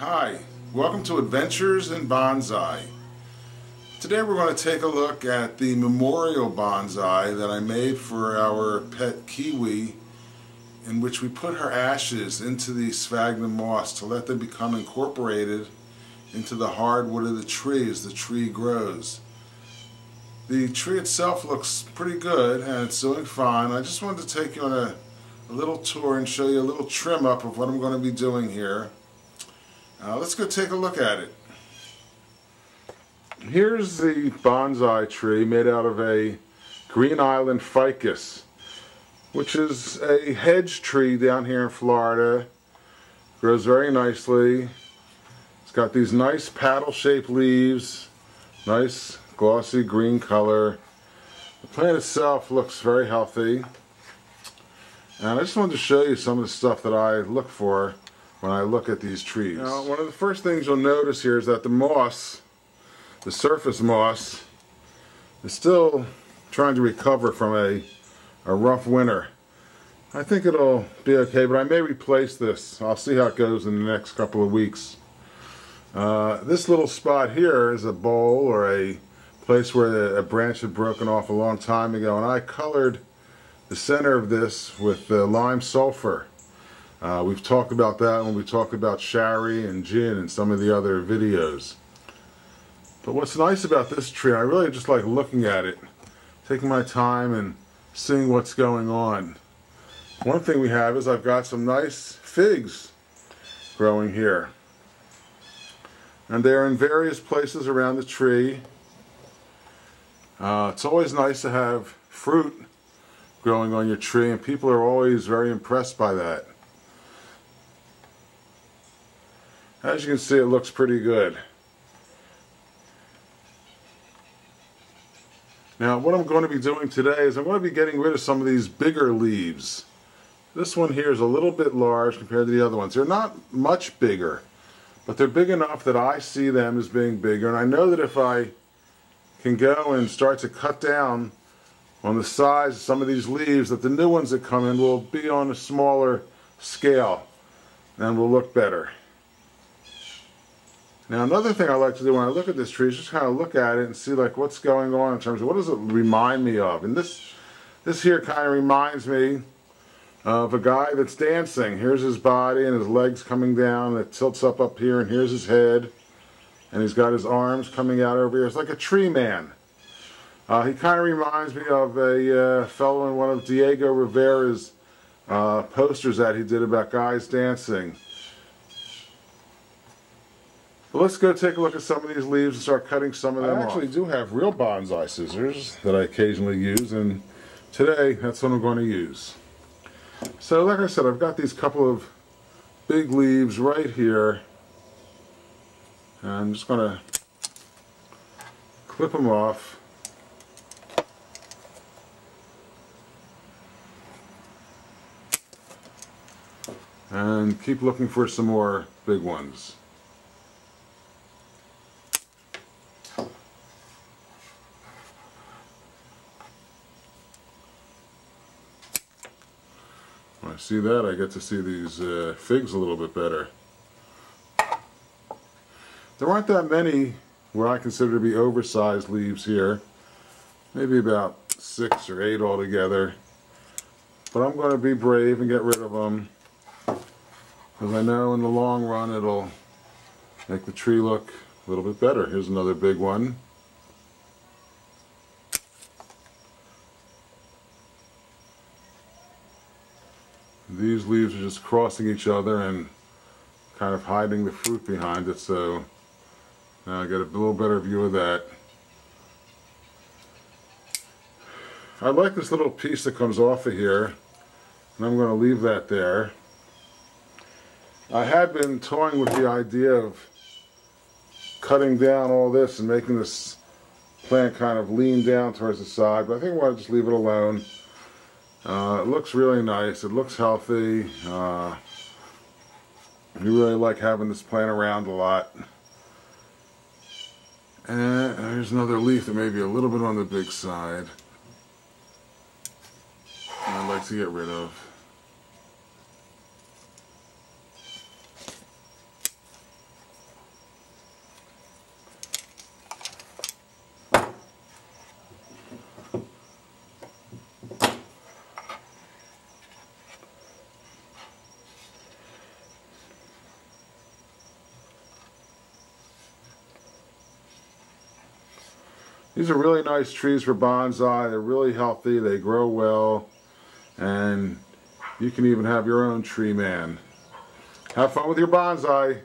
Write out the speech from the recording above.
Hi, welcome to Adventures in Bonsai. Today we're going to take a look at the memorial bonsai that I made for our pet Kiwi in which we put her ashes into the sphagnum moss to let them become incorporated into the hardwood of the tree as the tree grows. The tree itself looks pretty good and it's doing fine. I just wanted to take you on a, a little tour and show you a little trim up of what I'm going to be doing here. Uh, let's go take a look at it. Here's the bonsai tree made out of a Green Island ficus, which is a hedge tree down here in Florida. Grows very nicely. It's got these nice paddle-shaped leaves, nice glossy green color. The plant itself looks very healthy. And I just wanted to show you some of the stuff that I look for when I look at these trees. Now, one of the first things you'll notice here is that the moss, the surface moss, is still trying to recover from a, a rough winter. I think it'll be okay, but I may replace this. I'll see how it goes in the next couple of weeks. Uh, this little spot here is a bowl or a place where a branch had broken off a long time ago, and I colored the center of this with uh, lime sulfur. Uh, we've talked about that when we talked about Shari and Jin and some of the other videos. But what's nice about this tree, I really just like looking at it, taking my time and seeing what's going on. One thing we have is I've got some nice figs growing here. And they're in various places around the tree. Uh, it's always nice to have fruit growing on your tree and people are always very impressed by that. As you can see, it looks pretty good. Now, what I'm going to be doing today is I'm going to be getting rid of some of these bigger leaves. This one here is a little bit large compared to the other ones. They're not much bigger, but they're big enough that I see them as being bigger. And I know that if I can go and start to cut down on the size of some of these leaves, that the new ones that come in will be on a smaller scale and will look better. Now another thing I like to do when I look at this tree is just kind of look at it and see like what's going on in terms of what does it remind me of. And this this here kind of reminds me of a guy that's dancing. Here's his body and his legs coming down. It tilts up up here and here's his head. And he's got his arms coming out over here. It's like a tree man. Uh, he kind of reminds me of a uh, fellow in one of Diego Rivera's uh, posters that he did about guys dancing. But let's go take a look at some of these leaves and start cutting some of them I actually off. do have real bonsai scissors that I occasionally use, and today that's what I'm going to use. So like I said, I've got these couple of big leaves right here. And I'm just going to clip them off. And keep looking for some more big ones. I see that, I get to see these uh, figs a little bit better. There aren't that many where I consider to be oversized leaves here. Maybe about six or eight altogether. But I'm going to be brave and get rid of them. Because I know in the long run it'll make the tree look a little bit better. Here's another big one. These leaves are just crossing each other and kind of hiding the fruit behind it so now I get a little better view of that. I like this little piece that comes off of here and I'm going to leave that there. I had been toying with the idea of cutting down all this and making this plant kind of lean down towards the side, but I think I want to just leave it alone. Uh, it looks really nice. It looks healthy. Uh, really like having this plant around a lot. And there's another leaf that may be a little bit on the big side. I'd like to get rid of. These are really nice trees for bonsai. They're really healthy. They grow well. And you can even have your own tree man. Have fun with your bonsai.